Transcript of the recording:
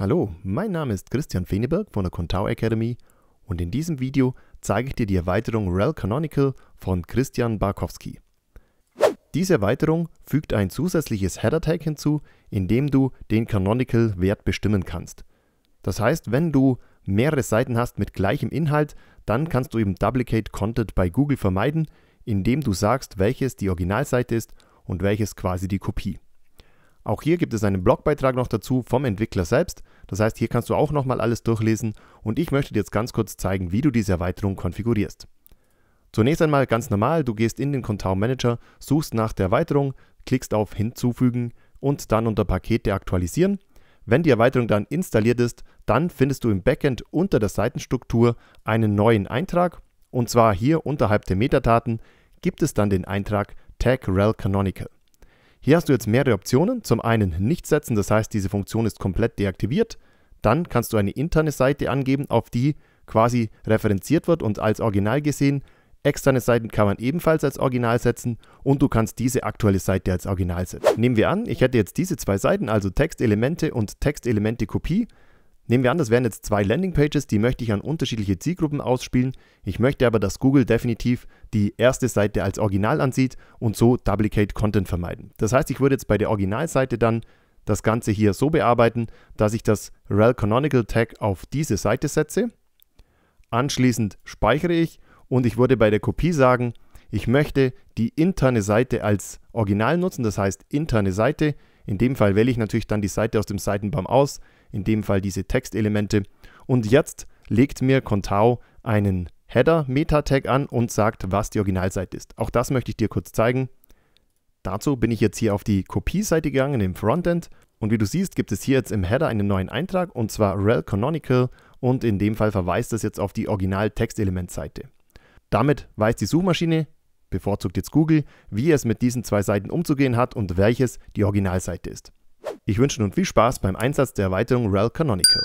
Hallo, mein Name ist Christian Feneberg von der Contao Academy und in diesem Video zeige ich dir die Erweiterung Rel Canonical von Christian Barkowski. Diese Erweiterung fügt ein zusätzliches Header Tag hinzu, in dem du den Canonical Wert bestimmen kannst. Das heißt, wenn du mehrere Seiten hast mit gleichem Inhalt, dann kannst du eben Duplicate Content bei Google vermeiden, indem du sagst, welches die Originalseite ist und welches quasi die Kopie. Auch hier gibt es einen Blogbeitrag noch dazu vom Entwickler selbst. Das heißt, hier kannst du auch nochmal alles durchlesen und ich möchte dir jetzt ganz kurz zeigen, wie du diese Erweiterung konfigurierst. Zunächst einmal ganz normal, du gehst in den Contao Manager, suchst nach der Erweiterung, klickst auf Hinzufügen und dann unter Pakete aktualisieren. Wenn die Erweiterung dann installiert ist, dann findest du im Backend unter der Seitenstruktur einen neuen Eintrag und zwar hier unterhalb der Metadaten gibt es dann den Eintrag Tag rel canonical. Hier hast du jetzt mehrere Optionen. Zum einen nicht setzen, das heißt, diese Funktion ist komplett deaktiviert. Dann kannst du eine interne Seite angeben, auf die quasi referenziert wird und als Original gesehen. Externe Seiten kann man ebenfalls als Original setzen und du kannst diese aktuelle Seite als Original setzen. Nehmen wir an, ich hätte jetzt diese zwei Seiten, also Textelemente und Textelemente Kopie. Nehmen wir an, das wären jetzt zwei Landingpages, die möchte ich an unterschiedliche Zielgruppen ausspielen. Ich möchte aber, dass Google definitiv die erste Seite als Original ansieht und so Duplicate Content vermeiden. Das heißt, ich würde jetzt bei der Originalseite dann das Ganze hier so bearbeiten, dass ich das rel canonical Tag auf diese Seite setze. Anschließend speichere ich und ich würde bei der Kopie sagen, ich möchte die interne Seite als Original nutzen, das heißt interne Seite. In dem Fall wähle ich natürlich dann die Seite aus dem Seitenbaum aus in dem Fall diese Textelemente. Und jetzt legt mir Contao einen Header-Meta-Tag an und sagt, was die Originalseite ist. Auch das möchte ich dir kurz zeigen. Dazu bin ich jetzt hier auf die Kopie-Seite gegangen im Frontend und wie du siehst, gibt es hier jetzt im Header einen neuen Eintrag und zwar rel canonical und in dem Fall verweist das jetzt auf die Original-Textelement-Seite. Damit weiß die Suchmaschine, bevorzugt jetzt Google, wie es mit diesen zwei Seiten umzugehen hat und welches die Originalseite ist. Ich wünsche nun viel Spaß beim Einsatz der Erweiterung Rel Canonical.